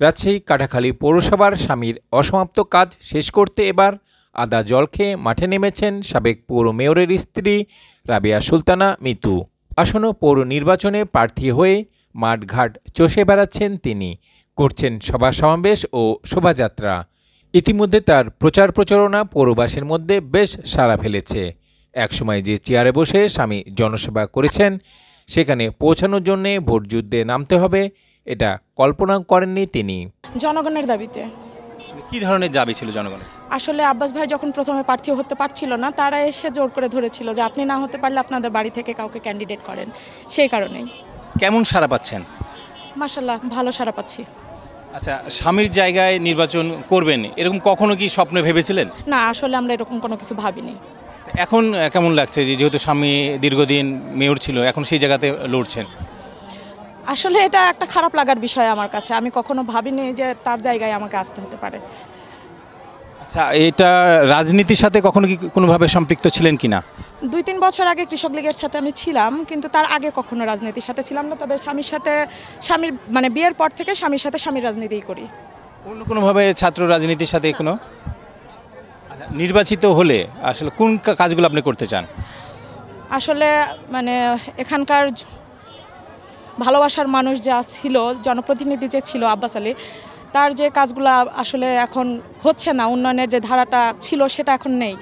রাজশাহী কাটাখালী পৌরসভার স্বামীর অসমাপ্ত কাজ শেষ করতে এবার আদা জল খেয়ে মাঠে নেমেছেন সাবেক পৌর মেয়রের স্ত্রী রাবিয়া সুলতানা মিতু। আসন্ন পৌর নির্বাচনে প্রার্থী হয়ে মাঠঘাট চষে বেড়াচ্ছেন তিনি। করছেন সভা সমাবেশ ও শোভাযাত্রা। ইতিমধ্যে তার প্রচার প্রচারণা পৌরবাসীর মধ্যে বেশ সাড়া ফেলেছে। একসময় যে চেয়ারে বসে স্বামী জনসেবা করেছেন, সেখানে পৌঁছানোর জন্যে ভোটযুদ্ধে নামতে হবে এটা কল্পনা করেননি তিনি। জনগণের দাবিতে। কি ধরনের দাবি ছিল জনগণের? আসলে আব্বাস ভাই যখন প্রথমে প্রার্থী হতে পারছিল না তারা এসে জোর করে ধরেছিল যে আপনি না হতে পারলে আপনাদের বাড়ি থেকে কাউকে ক্যান্ডিডেট করেন। সেই কারণেই। কেমন সাড়া পাচ্ছেন? মাসাল্লাহ ভালো সারা পাচ্ছি। আচ্ছা স্বামীর জায়গায় নির্বাচন করবেন এরকম কখনো কি স্বপ্নে ভেবেছিলেন? না আসলে আমরা এরকম কোনো কিছু ভাবিনি। এখন কেমন লাগছে যে যেহেতু স্বামী দীর্ঘদিন মেয়র ছিল এখন সেই জায়গাতে লড়ছেন? আসলে এটা একটা খারাপ লাগার বিষয় আমার কাছে। আমি কখনো ভাবিনি যে তার জায়গায় আমাকে আসতে হতে পারে। আচ্ছা এটা রাজনীতির সাথে কখনো কি কোনোভাবে সম্পৃক্ত ছিলেন কিনা দুই তিন বছর আগে কৃষক লীগের সাথে আমি ছিলাম কিন্তু তার আগে কখনো রাজনীতির সাথে ছিলাম না। তবে স্বামীর সাথে স্বামীর মানে বিয়ের পর থেকে স্বামীর সাথে স্বামীর রাজনীতিই করি। অন্য কোনোভাবে ছাত্র রাজনীতির সাথে কোনো? আচ্ছা নির্বাচিত হলে আসলে কোন কাজগুলো আপনি করতে চান? আসলে মানে এখানকার ভালোবাসার মানুষ যা ছিল জনপ্রতিনিধি যে ছিল আব্বাস আলী তার যে কাজগুলো আসলে এখন হচ্ছে না উন্নয়নের যে ধারাটা ছিল সেটা এখন নেই।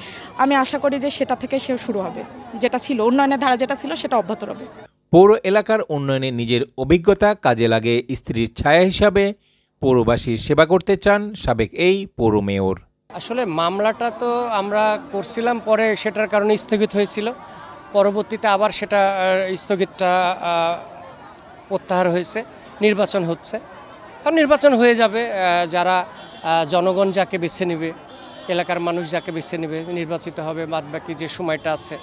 আমি আশা করি যে সেটা থেকে সে শুরু হবে। যেটা ছিল উন্নয়নের ধারা যেটা ছিল সেটা অব্যাহত রবে। পৌর এলাকার উন্নয়নে নিজের অভিজ্ঞতা কাজে লাগে স্ত্রীর ছায়া হিসাবে। পৌরবাসীর সেবা করতে চান সাবেক এই পৌর মেয়র। আসলে মামলাটা তো আমরা করছিলাম পরে সেটার কারণে স্থগিত হয়েছিল। পরবর্তীতে আবার সেটা স্থগিতটা প্রত্যাহার হয়েছে, নির্বাচন হচ্ছে। কারণ নির্বাচন হয়ে যাবে যারা জনগণ যাকে বেছে নেবে, এলাকার মানুষ যাকে বেছে নেবে, নির্বাচিত হবে বাদ বাকি যে সময়টা আছে,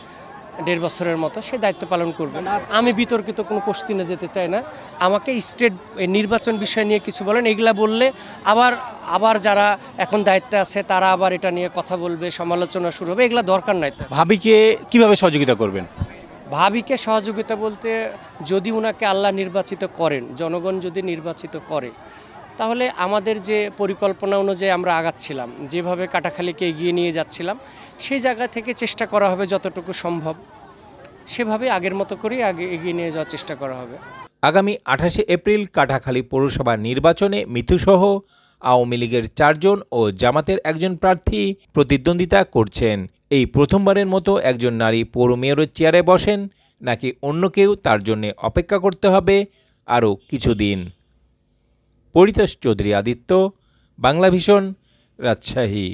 দেড় বছরের মতো, সে দায়িত্ব পালন করবে। আমি বিতর্কিত, কোনো কোশ্চিনে যেতে চাই না। আমাকে স্টেট নির্বাচন বিষয় নিয়ে কিছু বলেন, এগুলা বললে আবার আবার যারা এখন দায়িত্বে আছে, তারা আবার এটা নিয়ে কথা বলবে, সমালোচনা শুরু হবে, এগুলা দরকার নাই তো। ভাবিকে কীভাবে সহযোগিতা করবেন? ভাবিকে সহযোগিতা বলতে যদি ওনাকে আল্লাহ নির্বাচিত করেন, জনগণ যদি নির্বাচিত করে, তাহলে আমাদের যে পরিকল্পনা অনুযায়ী আমরা আগাচ্ছিলাম, যেভাবে কাটাখালীকে এগিয়ে নিয়ে যাচ্ছিলাম, সেই জায়গা থেকে চেষ্টা করা হবে যতটুকু সম্ভব। সেভাবে আগের মতো করেই আগে এগিয়ে নিয়ে যাওয়ার চেষ্টা করা হবে। আগামী আঠাশে এপ্রিল কাটাখালী পৌরসভা নির্বাচনে মিথুসহ আওয়ামী লীগের চারজন ও জামাতের একজন প্রার্থী প্রতিদ্বন্দ্বিতা করছেন। এই প্রথমবারের মতো একজন নারী পৌর মেয়রের চেয়ারে বসেন, নাকি অন্য কেউ তার জন্যে অপেক্ষা করতে হবে আরও কিছুদিন। পরিতোষ চৌধুরী আদিত্য, বাংলা ভীষণ রাজশাহী।